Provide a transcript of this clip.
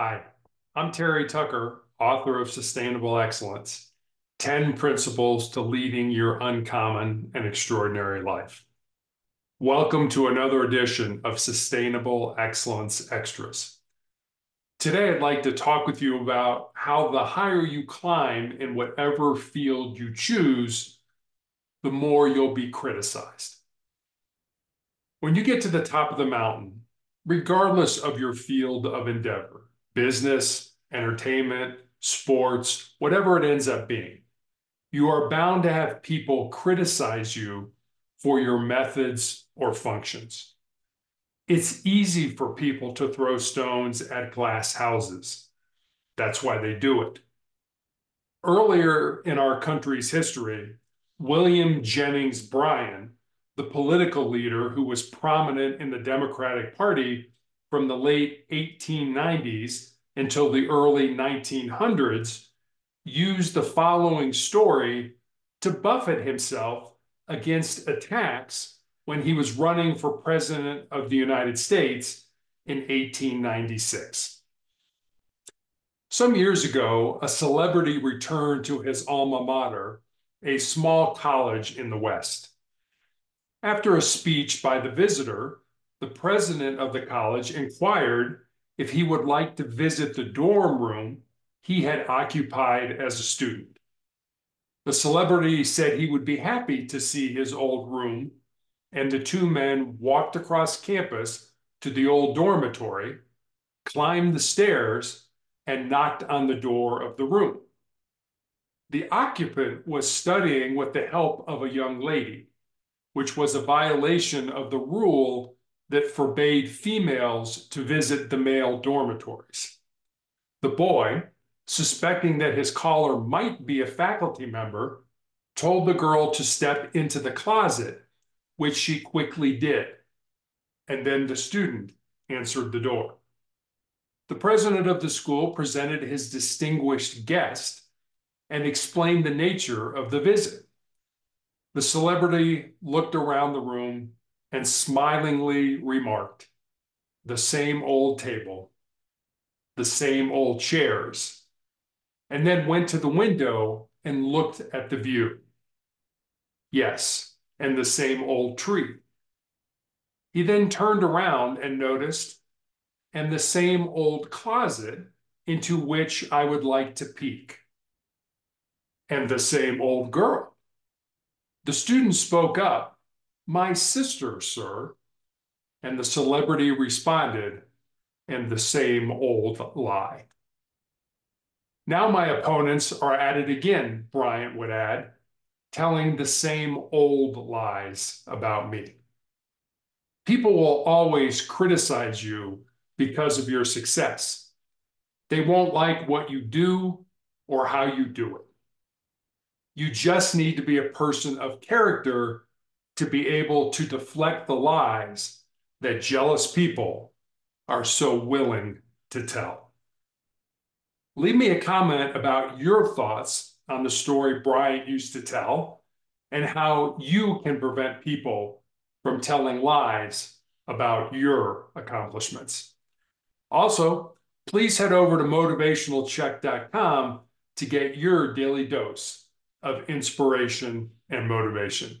Hi, I'm Terry Tucker, author of Sustainable Excellence 10 Principles to Leading Your Uncommon and Extraordinary Life. Welcome to another edition of Sustainable Excellence Extras. Today, I'd like to talk with you about how the higher you climb in whatever field you choose, the more you'll be criticized. When you get to the top of the mountain, regardless of your field of endeavor, business, entertainment, sports, whatever it ends up being, you are bound to have people criticize you for your methods or functions. It's easy for people to throw stones at glass houses. That's why they do it. Earlier in our country's history, William Jennings Bryan, the political leader who was prominent in the Democratic Party from the late 1890s until the early 1900s, used the following story to buffet himself against attacks when he was running for president of the United States in 1896. Some years ago, a celebrity returned to his alma mater, a small college in the West. After a speech by the visitor, the president of the college inquired if he would like to visit the dorm room he had occupied as a student. The celebrity said he would be happy to see his old room, and the two men walked across campus to the old dormitory, climbed the stairs, and knocked on the door of the room. The occupant was studying with the help of a young lady, which was a violation of the rule that forbade females to visit the male dormitories. The boy, suspecting that his caller might be a faculty member, told the girl to step into the closet, which she quickly did. And then the student answered the door. The president of the school presented his distinguished guest and explained the nature of the visit. The celebrity looked around the room and smilingly remarked, The same old table, the same old chairs, and then went to the window and looked at the view. Yes, and the same old tree. He then turned around and noticed, and the same old closet into which I would like to peek, and the same old girl. The student spoke up my sister, sir. And the celebrity responded and the same old lie. Now my opponents are at it again, Bryan would add, telling the same old lies about me. People will always criticize you because of your success. They won't like what you do or how you do it. You just need to be a person of character to be able to deflect the lies that jealous people are so willing to tell. Leave me a comment about your thoughts on the story Bryan used to tell and how you can prevent people from telling lies about your accomplishments. Also, please head over to motivationalcheck.com to get your daily dose of inspiration and motivation.